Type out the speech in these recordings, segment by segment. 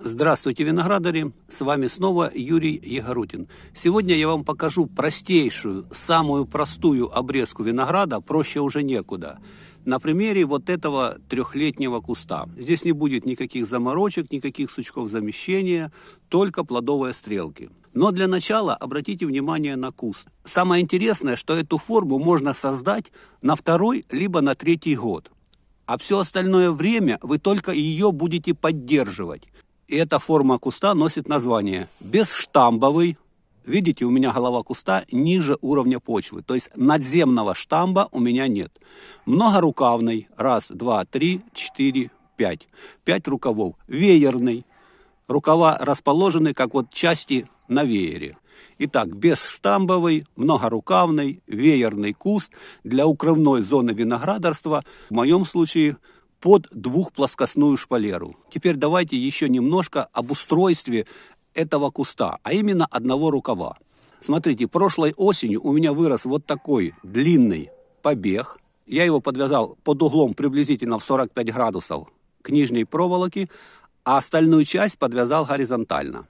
Здравствуйте, виноградари! С вами снова Юрий Егорутин. Сегодня я вам покажу простейшую, самую простую обрезку винограда, проще уже некуда. На примере вот этого трехлетнего куста. Здесь не будет никаких заморочек, никаких сучков замещения, только плодовые стрелки. Но для начала обратите внимание на куст. Самое интересное, что эту форму можно создать на второй либо на третий год. А все остальное время вы только ее будете поддерживать. И эта форма куста носит название бесштамбовый. Видите, у меня голова куста ниже уровня почвы. То есть надземного штамба у меня нет. Многорукавный. Раз, два, три, четыре, пять. Пять рукавов. Веерный. Рукава расположены как вот части на веере. Итак, бесштамбовый, многорукавный, веерный куст для укрывной зоны виноградарства. В моем случае – под двухплоскостную шпалеру. Теперь давайте еще немножко об устройстве этого куста, а именно одного рукава. Смотрите, прошлой осенью у меня вырос вот такой длинный побег. Я его подвязал под углом приблизительно в 45 градусов к нижней проволоке, а остальную часть подвязал горизонтально.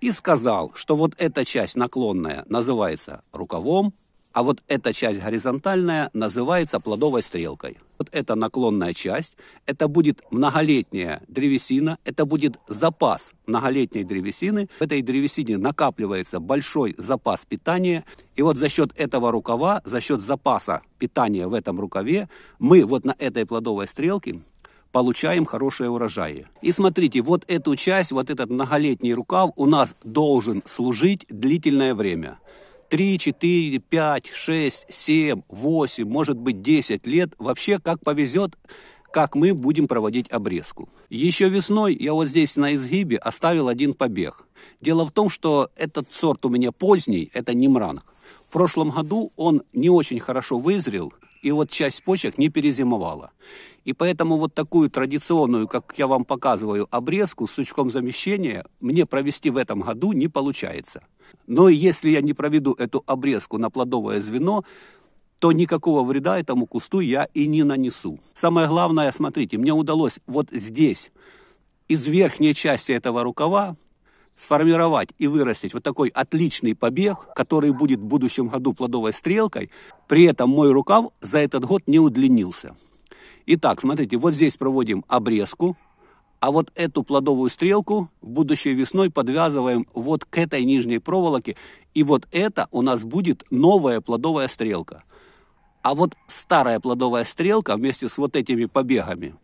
И сказал, что вот эта часть наклонная называется рукавом, а вот эта часть горизонтальная называется плодовой стрелкой. Вот эта наклонная часть, это будет многолетняя древесина, это будет запас многолетней древесины. В этой древесине накапливается большой запас питания. И вот за счет этого рукава, за счет запаса питания в этом рукаве, мы вот на этой плодовой стрелке получаем хорошие урожаи. И смотрите, вот эту часть, вот этот многолетний рукав у нас должен служить длительное время. 3, 4, 5, 6, 7, 8, может быть 10 лет. Вообще, как повезет, как мы будем проводить обрезку. Еще весной я вот здесь на изгибе оставил один побег. Дело в том, что этот сорт у меня поздний, это немранг. В прошлом году он не очень хорошо вызрел, и вот часть почек не перезимовала. И поэтому вот такую традиционную, как я вам показываю, обрезку с сучком замещения мне провести в этом году не получается. Но если я не проведу эту обрезку на плодовое звено, то никакого вреда этому кусту я и не нанесу. Самое главное, смотрите, мне удалось вот здесь, из верхней части этого рукава, сформировать и вырастить вот такой отличный побег, который будет в будущем году плодовой стрелкой. При этом мой рукав за этот год не удлинился. Итак, смотрите, вот здесь проводим обрезку, а вот эту плодовую стрелку в будущей весной подвязываем вот к этой нижней проволоке, и вот это у нас будет новая плодовая стрелка. А вот старая плодовая стрелка вместе с вот этими побегами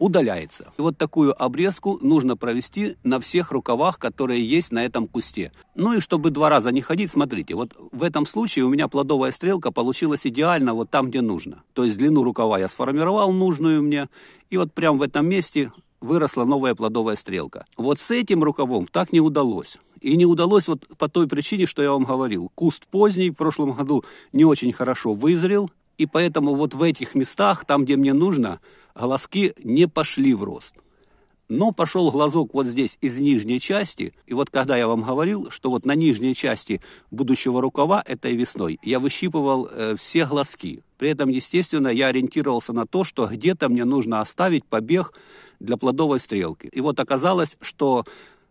удаляется. И вот такую обрезку нужно провести на всех рукавах, которые есть на этом кусте. Ну и чтобы два раза не ходить, смотрите, вот в этом случае у меня плодовая стрелка получилась идеально вот там, где нужно. То есть длину рукава я сформировал нужную мне, и вот прямо в этом месте выросла новая плодовая стрелка. Вот с этим рукавом так не удалось. И не удалось вот по той причине, что я вам говорил. Куст поздний, в прошлом году не очень хорошо вызрел, и поэтому вот в этих местах, там, где мне нужно, глазки не пошли в рост. Но пошел глазок вот здесь из нижней части. И вот когда я вам говорил, что вот на нижней части будущего рукава этой весной я выщипывал э, все глазки. При этом, естественно, я ориентировался на то, что где-то мне нужно оставить побег для плодовой стрелки. И вот оказалось, что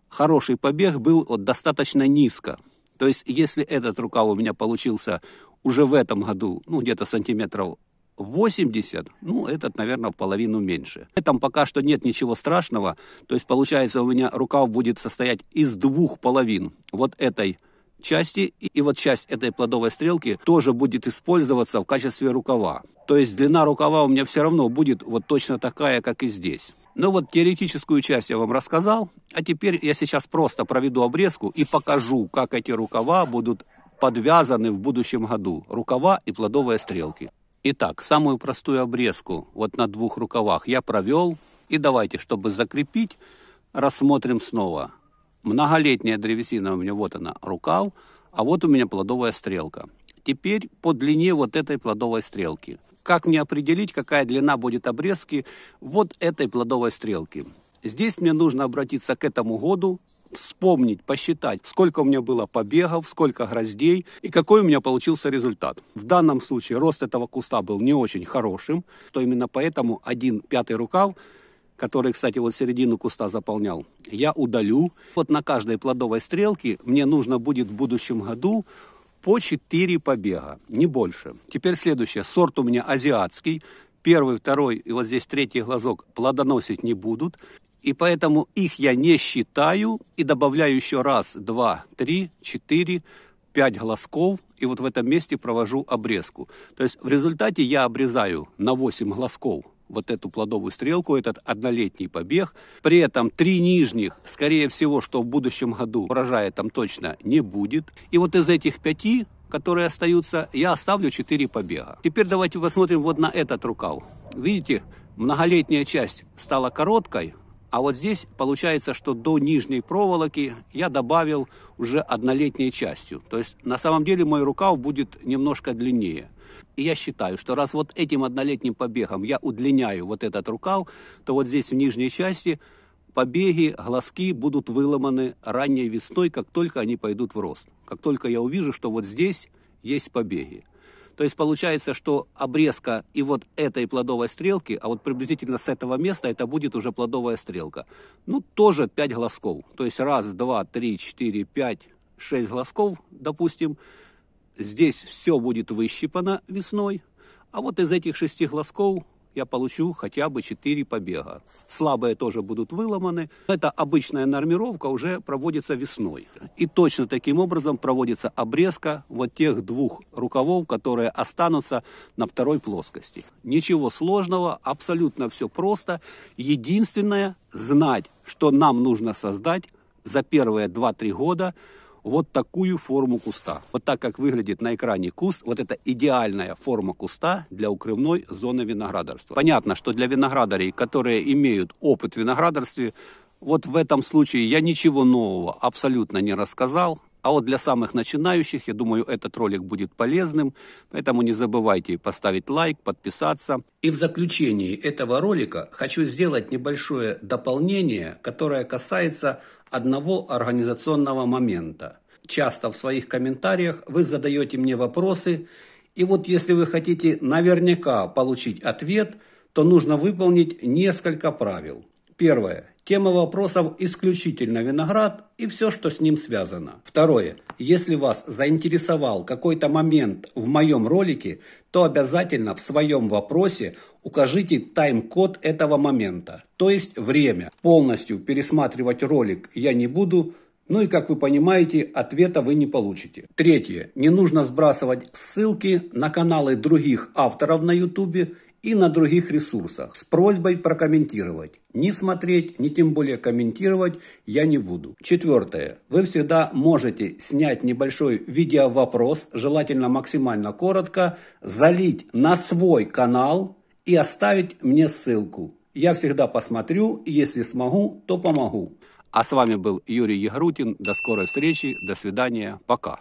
хороший побег был вот достаточно низко. То есть, если этот рукав у меня получился уже в этом году, ну, где-то сантиметров 80, ну, этот, наверное, в половину меньше. В этом пока что нет ничего страшного. То есть, получается, у меня рукав будет состоять из двух половин. Вот этой части, и вот часть этой плодовой стрелки тоже будет использоваться в качестве рукава. То есть, длина рукава у меня все равно будет вот точно такая, как и здесь. Ну вот теоретическую часть я вам рассказал, а теперь я сейчас просто проведу обрезку и покажу, как эти рукава будут подвязаны в будущем году. Рукава и плодовые стрелки. Итак, самую простую обрезку вот на двух рукавах я провел. И давайте, чтобы закрепить, рассмотрим снова. Многолетняя древесина у меня, вот она, рукав, а вот у меня плодовая стрелка. Теперь по длине вот этой плодовой стрелки. Как мне определить, какая длина будет обрезки вот этой плодовой стрелки? Здесь мне нужно обратиться к этому году, вспомнить, посчитать, сколько у меня было побегов, сколько гроздей и какой у меня получился результат. В данном случае рост этого куста был не очень хорошим, то именно поэтому один пятый рукав который, кстати, вот середину куста заполнял, я удалю. Вот на каждой плодовой стрелке мне нужно будет в будущем году по 4 побега, не больше. Теперь следующее. Сорт у меня азиатский. Первый, второй и вот здесь третий глазок плодоносить не будут. И поэтому их я не считаю и добавляю еще раз, два, три, четыре, пять глазков. И вот в этом месте провожу обрезку. То есть в результате я обрезаю на 8 глазков вот эту плодовую стрелку, этот однолетний побег. При этом три нижних, скорее всего, что в будущем году урожая там точно не будет. И вот из этих пяти, которые остаются, я оставлю четыре побега. Теперь давайте посмотрим вот на этот рукав. Видите, многолетняя часть стала короткой, а вот здесь получается, что до нижней проволоки я добавил уже однолетней частью. То есть на самом деле мой рукав будет немножко длиннее. И я считаю, что раз вот этим однолетним побегом я удлиняю вот этот рукав, то вот здесь в нижней части побеги, глазки будут выломаны ранней весной, как только они пойдут в рост. Как только я увижу, что вот здесь есть побеги. То есть получается, что обрезка и вот этой плодовой стрелки, а вот приблизительно с этого места это будет уже плодовая стрелка. Ну, тоже 5 глазков. То есть раз, два, три, четыре, пять, шесть глазков, допустим. Здесь все будет выщипано весной. А вот из этих шести глазков я получу хотя бы 4 побега. Слабые тоже будут выломаны. Эта обычная нормировка уже проводится весной. И точно таким образом проводится обрезка вот тех двух рукавов, которые останутся на второй плоскости. Ничего сложного, абсолютно все просто. Единственное, знать, что нам нужно создать за первые 2-3 года – вот такую форму куста. Вот так, как выглядит на экране куст, вот это идеальная форма куста для укрывной зоны виноградарства. Понятно, что для виноградарей, которые имеют опыт в виноградарстве, вот в этом случае я ничего нового абсолютно не рассказал. А вот для самых начинающих, я думаю, этот ролик будет полезным. Поэтому не забывайте поставить лайк, подписаться. И в заключении этого ролика хочу сделать небольшое дополнение, которое касается одного организационного момента. Часто в своих комментариях вы задаете мне вопросы, и вот если вы хотите наверняка получить ответ, то нужно выполнить несколько правил. Первое. Тема вопросов исключительно виноград и все, что с ним связано. Второе. Если вас заинтересовал какой-то момент в моем ролике, то обязательно в своем вопросе укажите тайм-код этого момента, то есть время. Полностью пересматривать ролик я не буду, ну и, как вы понимаете, ответа вы не получите. Третье. Не нужно сбрасывать ссылки на каналы других авторов на YouTube и на других ресурсах с просьбой прокомментировать. Не смотреть, не тем более комментировать я не буду. Четвертое. Вы всегда можете снять небольшой видеовопрос, желательно максимально коротко, залить на свой канал и оставить мне ссылку. Я всегда посмотрю, если смогу, то помогу. А с вами был Юрий Ягрутин. До скорой встречи, до свидания, пока.